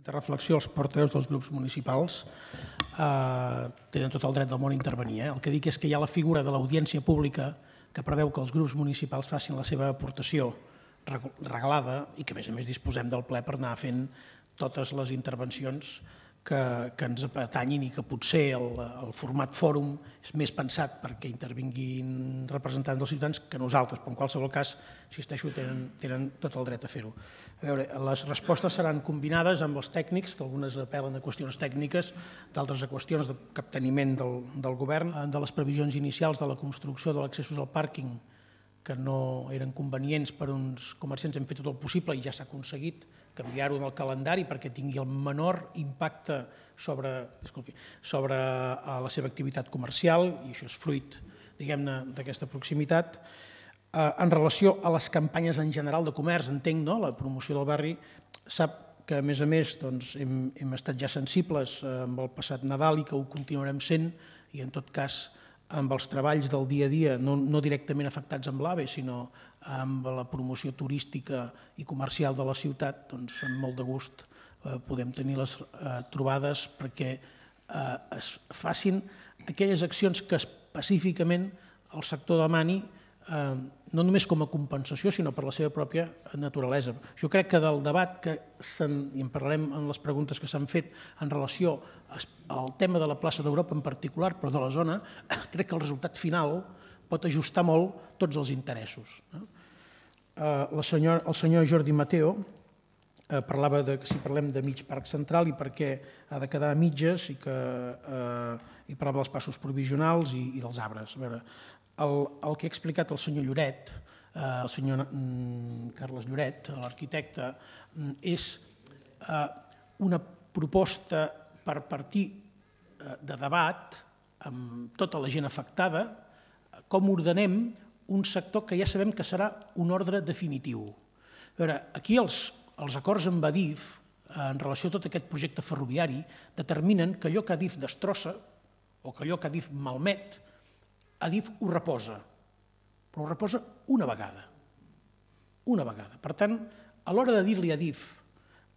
De reflexió, els portaveus dels grups municipals eh, tenen tot el dret del món a intervenir. Eh? El que dic és que hi ha la figura de l'audiència pública que preveu que els grups municipals facin la seva aportació reglada i que, a més a més, disposem del ple per anar fent totes les intervencions que, que ens pertanyin i que potser el, el format fòrum és més pensat perquè intervinguin representants dels ciutadans que nosaltres, però en qualsevol cas, insisteixo, tenen, tenen tot el dret a fer-ho. A veure, les respostes seran combinades amb els tècnics, que algunes apel·len a qüestions tècniques, d'altres a qüestions de capteniment del, del govern, de les previsions inicials de la construcció de l'accessos al pàrquing, que no eren convenients per uns comerciants, hem fet tot el possible i ja s'ha aconseguit canviar-ho del calendari perquè tingui el menor impacte sobre, disculpi, sobre eh, la seva activitat comercial, i això és fruit diguem-ne d'aquesta proximitat. Eh, en relació a les campanyes en general de comerç, entenc, no? la promoció del barri, sap que a més a més doncs, hem, hem estat ja sensibles eh, amb el passat Nadal i que ho continuarem sent i en tot cas amb els treballs del dia a dia, no, no directament afectats amb l'AVE, sinó amb la promoció turística i comercial de la ciutat, doncs amb molt de gust eh, podem tenir les eh, trobades perquè eh, es facin aquelles accions que específicament el sector demani eh, no només com a compensació, sinó per la seva pròpia naturalesa. Jo crec que del debat que i en parlarem en les preguntes que s'han fet en relació al tema de la plaça d'Europa en particular, però de la zona, crec que el resultat final pot ajustar molt tots els interessos. Eh, la el senyor Jordi Mateo eh, parlava de que si parlem de mig parc central i perquè ha de quedar a mitges i que eh, i parlava dels passos provisionals i, i dels arbres. A veure, el, el que ha explicat el senyor Lloret, eh, el senyor mm, Carles Lloret, l'arquitecte, mm, és eh, una proposta per partir eh, de debat amb tota la gent afectada, com ordenem un sector que ja sabem que serà un ordre definitiu. A veure, aquí els, els acords amb Adif, en relació a tot aquest projecte ferroviari, determinen que allò que Adif destrossa o que allò que Adif malmet, Adif ho reposa, però ho reposa una vegada. Una vegada. Per tant, a l'hora de dir-li a Adif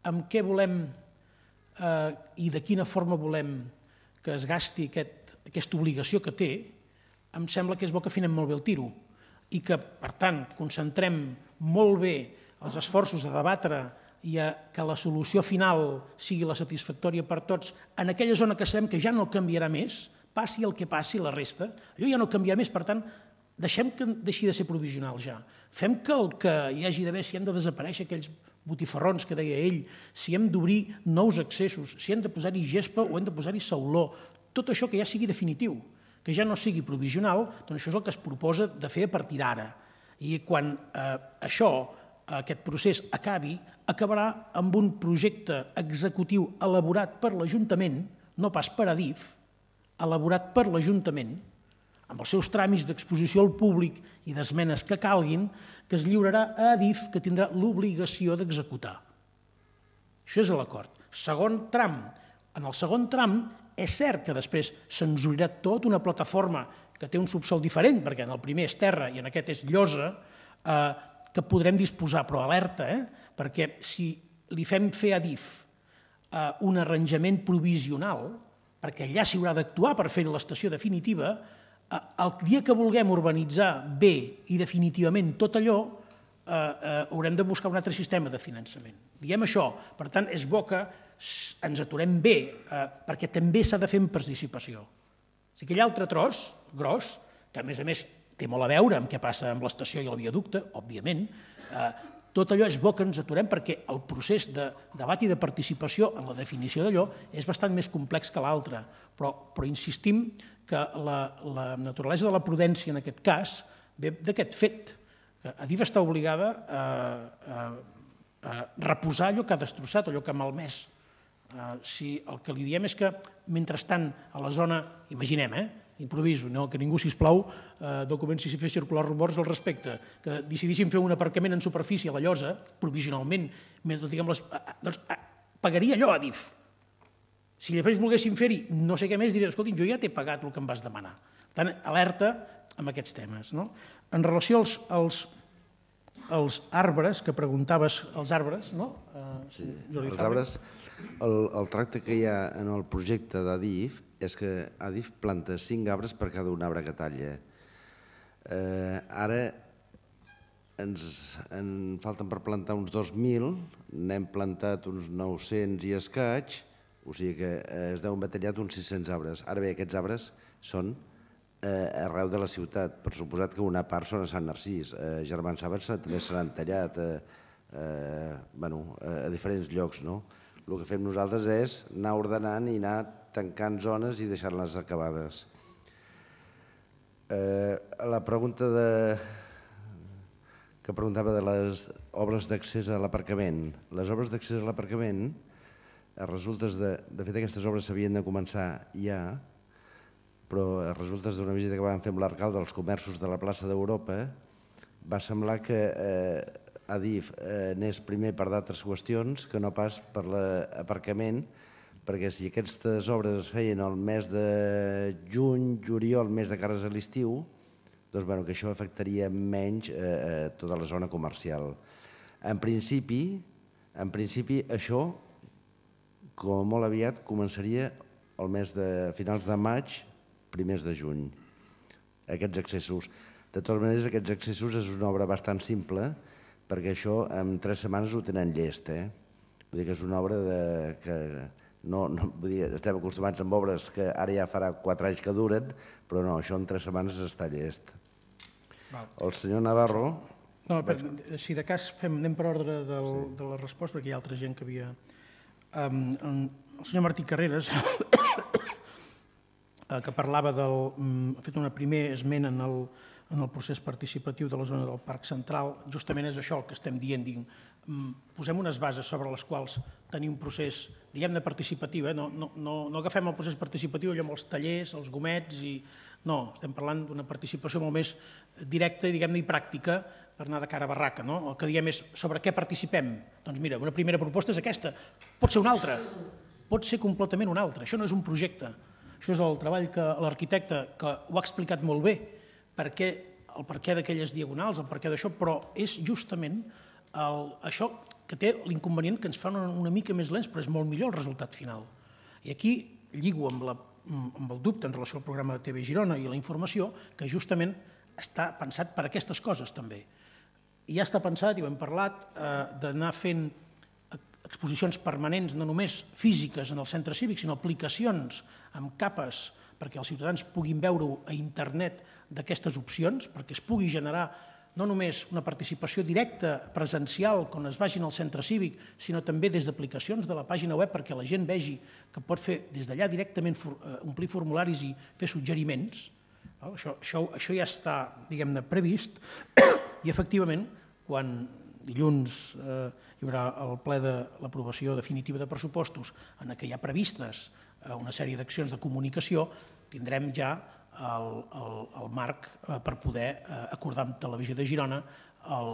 amb què volem eh, i de quina forma volem que es gasti aquest, aquesta obligació que té, em sembla que és bo que afinem molt bé el tiro i que, per tant, concentrem molt bé els esforços a debatre i a que la solució final sigui la satisfactòria per tots en aquella zona que sabem que ja no canviarà més, passi el que passi la resta, allò ja no canviarà més, per tant, deixem que deixi de ser provisional ja. Fem que el que hi hagi d'haver, si han de desaparèixer aquells botifarrons que deia ell, si hem d'obrir nous accessos, si hem de posar-hi gespa o hem de posar-hi sauló, tot això que ja sigui definitiu, que ja no sigui provisional, doncs això és el que es proposa de fer a partir d'ara. I quan eh, això, aquest procés acabi, acabarà amb un projecte executiu elaborat per l'Ajuntament, no pas per Adif, elaborat per l'Ajuntament, amb els seus tràmits d'exposició al públic i d'esmenes que calguin, que es lliurarà a Adif, que tindrà l'obligació d'executar. Això és l'acord. Segon tram. En el segon tram és cert que després se'ns obrirà tot una plataforma que té un subsol diferent, perquè en el primer és terra i en aquest és llosa, eh, que podrem disposar, però alerta, eh? perquè si li fem fer a DIF eh, un arranjament provisional, perquè allà s'hi haurà d'actuar per fer l'estació definitiva, eh, el dia que vulguem urbanitzar bé i definitivament tot allò, eh, eh, haurem de buscar un altre sistema de finançament. Diem això, per tant, és bo que ens aturem bé, eh, perquè també s'ha de fer en participació. O sigui, aquell altre tros, gros, que a més a més té molt a veure amb què passa amb l'estació i el viaducte, òbviament, eh, tot allò és bo que ens aturem perquè el procés de debat i de participació en la definició d'allò és bastant més complex que l'altre, però, però insistim que la, la naturalesa de la prudència en aquest cas ve d'aquest fet, que Adif està obligada a, a, a reposar allò que ha destrossat, allò que ha malmès. Uh, si el que li diem és que, mentrestant, a la zona, imaginem, eh, improviso, no? que ningú, sisplau, eh, no comenci a fer circular rumors al respecte, que decidíssim fer un aparcament en superfície a la llosa, provisionalment, mentre, diguem, les, doncs, pagaria allò a DIF. Si després volguéssim fer-hi no sé què més, diré, escolti, jo ja t'he pagat el que em vas demanar. Per tant, alerta amb aquests temes. No? En relació als, als, els arbres, que preguntaves els arbres, no? Uh, sí, Jordi els arbres, el, el tracte que hi ha en el projecte d'Adif és que Adif planta 5 arbres per cada un arbre que talla. Eh, ara ens en falten per plantar uns 2.000, n'hem plantat uns 900 i escaig, o sigui que es deuen haver tallat uns 600 arbres. Ara bé, aquests arbres són eh, arreu de la ciutat. Per suposat que una part són a Sant Narcís. Eh, Germán Sabers també s'han tallat eh, eh, bueno, a diferents llocs. No? El que fem nosaltres és anar ordenant i anar tancant zones i deixar-les acabades. Eh, la pregunta de, que preguntava de les obres d'accés a l'aparcament. Les obres d'accés a l'aparcament, a resultes de... De fet, aquestes obres s'havien de començar ja, però a resultes d'una visita que vam fer amb l'arcalde dels comerços de la plaça d'Europa, va semblar que eh, Adif eh, anés primer per d'altres qüestions que no pas per l'aparcament, perquè si aquestes obres es feien el mes de juny, juliol, mes de cares a l'estiu, doncs bueno, que això afectaria menys eh, eh, tota la zona comercial. En principi, en principi això, com molt aviat, començaria el mes de finals de maig primers de juny, aquests accessos. De totes maneres, aquests accessos és una obra bastant simple, perquè això en tres setmanes ho tenen llest. Eh? Vull dir que és una obra de, que no, no, vull dir, estem acostumats amb obres que ara ja farà quatre anys que duren, però no, això en tres setmanes està llest. Val. El senyor Navarro... No, per, si de cas fem, anem per ordre del, sí. de la resposta, perquè hi ha altra gent que havia... Um, el senyor Martí Carreras eh, que parlava del... Mm, ha fet una primer esment en el, en el procés participatiu de la zona del Parc Central, justament és això el que estem dient, diguem, mm, posem unes bases sobre les quals tenir un procés, diguem-ne, participatiu, eh? no, no, no, no agafem el procés participatiu allò amb els tallers, els gomets, i no, estem parlant d'una participació molt més directa i, diguem-ne, i pràctica per anar de cara a barraca. No? El que diem és sobre què participem. Doncs mira, una primera proposta és aquesta, pot ser una altra, pot ser completament una altra, això no és un projecte, això és el treball que l'arquitecte, que ho ha explicat molt bé, per què, el per què d'aquelles diagonals, el per què d'això, però és justament el, això que té l'inconvenient que ens fa una, mica més lents, però és molt millor el resultat final. I aquí lligo amb, la, amb el dubte en relació al programa de TV Girona i la informació, que justament està pensat per aquestes coses també. I ja està pensat, i ho hem parlat, eh, d'anar fent exposicions permanents, no només físiques en el centre cívic, sinó aplicacions amb capes perquè els ciutadans puguin veure a internet d'aquestes opcions, perquè es pugui generar no només una participació directa, presencial, quan es vagin al centre cívic, sinó també des d'aplicacions de la pàgina web perquè la gent vegi que pot fer des d'allà directament eh, omplir formularis i fer suggeriments. Això, això, això ja està, diguem-ne, previst i efectivament, quan dilluns eh, hi haurà el ple de l'aprovació definitiva de pressupostos en què hi ha previstes eh, una sèrie d'accions de comunicació, tindrem ja el, el, el marc eh, per poder eh, acordar amb Televisió de Girona el,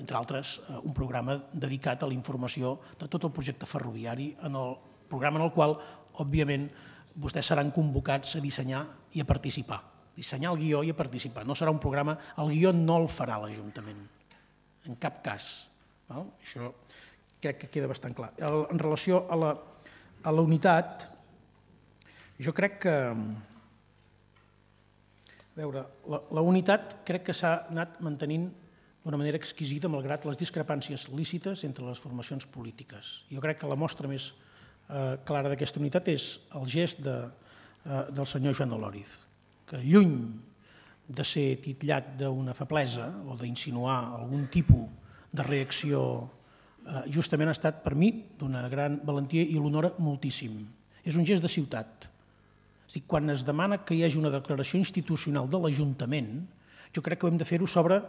entre altres, un programa dedicat a la informació de tot el projecte ferroviari, en el programa en el qual, òbviament, vostès seran convocats a dissenyar i a participar. Dissenyar el guió i a participar. No serà un programa, el guió no el farà l'Ajuntament en cap cas. Val? Això crec que queda bastant clar. En relació a la, a la unitat, jo crec que... A veure, la, la unitat crec que s'ha anat mantenint d'una manera exquisida, malgrat les discrepàncies lícites entre les formacions polítiques. Jo crec que la mostra més eh, clara d'aquesta unitat és el gest de, eh, del senyor Joan Oloriz, que lluny de ser titllat d'una feblesa o d'insinuar algun tipus de reacció eh, justament ha estat per mi d'una gran valentia i l'honora moltíssim. És un gest de ciutat. Quan es demana que hi hagi una declaració institucional de l'Ajuntament, jo crec que hem de fer-ho sobre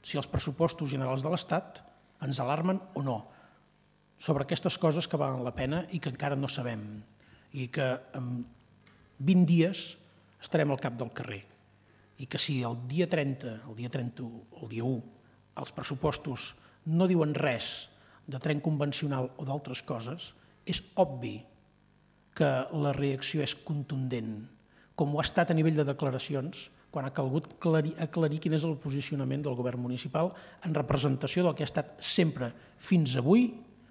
si els pressupostos generals de l'Estat ens alarmen o no, sobre aquestes coses que valen la pena i que encara no sabem i que en 20 dies estarem al cap del carrer i que si el dia 30, el dia 31 o el dia 1, els pressupostos no diuen res de tren convencional o d'altres coses, és obvi que la reacció és contundent, com ho ha estat a nivell de declaracions quan ha calgut aclarir, aclarir quin és el posicionament del govern municipal en representació del que ha estat sempre fins avui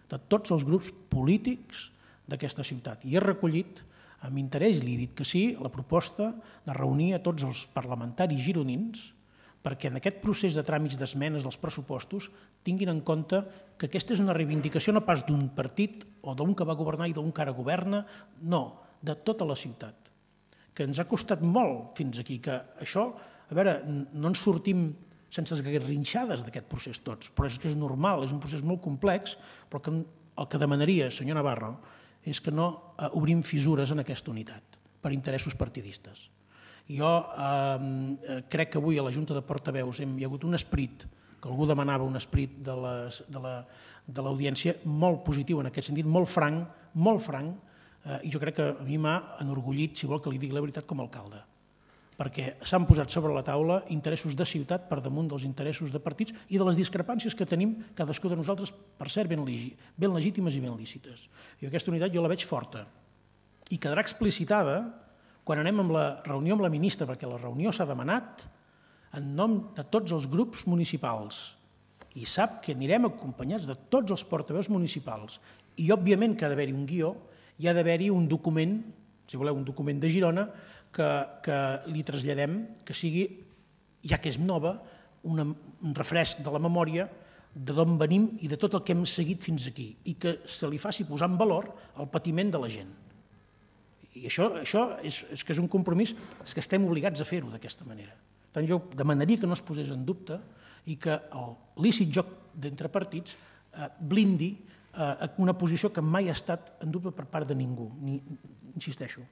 de tots els grups polítics d'aquesta ciutat. I he recollit amb interès, li he dit que sí, la proposta de reunir a tots els parlamentaris gironins perquè en aquest procés de tràmits d'esmenes dels pressupostos tinguin en compte que aquesta és una reivindicació no pas d'un partit o d'un que va governar i d'un que ara governa, no, de tota la ciutat. Que ens ha costat molt fins aquí, que això, a veure, no ens sortim sense esgarrinxades d'aquest procés tots, però és que és normal, és un procés molt complex, però que el que demanaria, senyor Navarro, és que no eh, obrim fissures en aquesta unitat per interessos partidistes. Jo eh, crec que avui a la Junta de Portaveus hem, hi ha hagut un esperit, que algú demanava un esperit de l'audiència la, molt positiu en aquest sentit, molt franc, molt franc, eh, i jo crec que a mi m'ha enorgullit, si vol que li digui la veritat, com a alcalde perquè s'han posat sobre la taula interessos de ciutat per damunt dels interessos de partits i de les discrepàncies que tenim cadascú de nosaltres, per cert, ben, ben legítimes i ben lícites. I aquesta unitat jo la veig forta. I quedarà explicitada quan anem amb la reunió amb la ministra, perquè la reunió s'ha demanat en nom de tots els grups municipals. I sap que anirem acompanyats de tots els portaveus municipals. I, òbviament, que ha d'haver-hi un guió, hi ha d'haver-hi un document, si voleu, un document de Girona, que, que li traslladem, que sigui, ja que és nova, una, un refresc de la memòria de d'on venim i de tot el que hem seguit fins aquí i que se li faci posar en valor el patiment de la gent. I això, això és, és que és un compromís, és que estem obligats a fer-ho d'aquesta manera. Per tant, jo demanaria que no es posés en dubte i que el lícit joc d'entre partits eh, blindi eh, una posició que mai ha estat en dubte per part de ningú, ni, insisteixo.